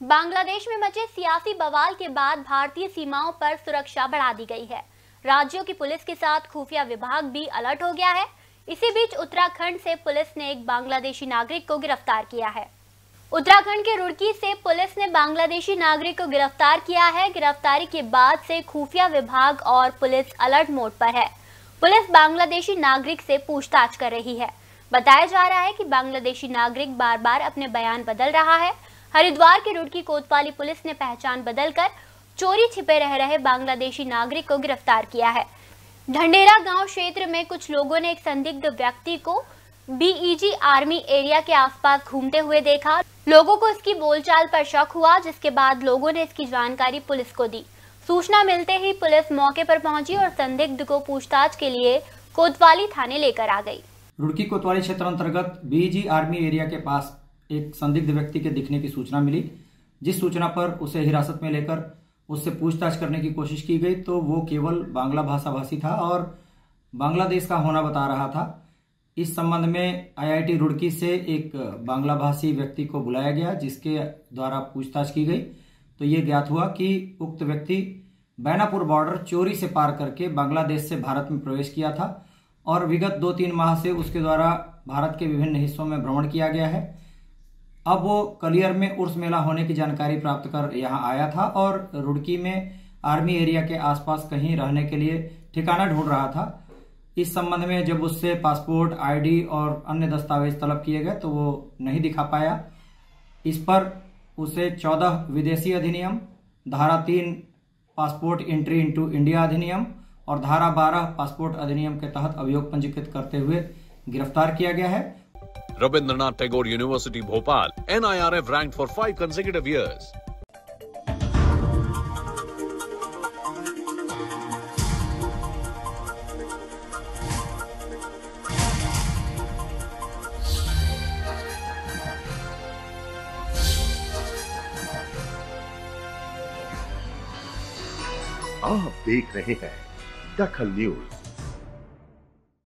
बांग्लादेश में मचे सियासी बवाल के बाद भारतीय सीमाओं पर सुरक्षा बढ़ा दी गई है। राज्यों की पुलिस के साथ खुफिया विभाग भी अलर्ट हो गया है। इसी बीच उत्तराखंड से पुलिस ने एक बांग्लादेशी नागरिक को गिरफ़्तार किया है। उत्तराखंड के रुड़की से पुलिस ने बांग्लादेशी नागरिक को गिरफ़्तार किया है। गिरफ्तारी के बाद से खुफिया विभाग और पुलिस अलर्ट मोड पर है। पुलिस बांग्लादेशी नागरिक से पूछताछ कर रही है। बताया जा रहा है कि बांग्लादेशी नागरिक बार बार अपने बयान बदल रहा है। हरिद्वार के रुड़की कोतवाली पुलिस ने पहचान बदलकर चोरी छिपे रह रहे बांग्लादेशी नागरिक को गिरफ़्तार किया है। ढंडेरा गाँव क्षेत्र में कुछ लोगों ने एक संदिग्ध व्यक्ति को बीईजी आर्मी एरिया के आसपास घूमते हुए देखा। लोगों को इसकी बोलचाल पर शक हुआ, जिसके बाद लोगों ने इसकी जानकारी पुलिस को दी। सूचना मिलते ही पुलिस मौके पर पहुँची और संदिग्ध को पूछताछ के लिए कोतवाली थाने लेकर आ गई। रुड़की कोतवाली क्षेत्र अंतर्गत बीजी आर्मी एरिया के पास एक संदिग्ध व्यक्ति के दिखने की सूचना मिली। जिस सूचना पर उसे हिरासत में लेकर उससे पूछताछ करने की कोशिश की गई तो वो केवल बांग्ला भाषा भाषी था और बांग्लादेश का होना बता रहा था। इस संबंध में आईआईटी रुड़की से एक बांग्ला भाषी व्यक्ति को बुलाया गया, जिसके द्वारा पूछताछ की गई। तो ये ज्ञात हुआ कि उक्त व्यक्ति बैनापुर बॉर्डर चोरी से पार करके बांग्लादेश से भारत में प्रवेश किया था और विगत दो तीन माह से उसके द्वारा भारत के विभिन्न हिस्सों में भ्रमण किया गया है। अब वो कलियर में उर्स मेला होने की जानकारी प्राप्त कर यहाँ आया था और रुड़की में आर्मी एरिया के आसपास कहीं रहने के लिए ठिकाना ढूंढ रहा था। इस संबंध में जब उससे पासपोर्ट, आईडी और अन्य दस्तावेज़ तलब किए गए तो वो नहीं दिखा पाया। इस पर उसे चौदह विदेशी अधिनियम, धारा तीन पासपोर्ट एंट्री इनटू इंडिया अधिनियम और धारा बारह पासपोर्ट अधिनियम के तहत अभियोग पंजीकृत करते हुए गिरफ़्तार किया गया है। Rabindranath Tagore university Bhopal N I R F rank for five consecutive years आप देख रहे हैं दखल न्यूज़।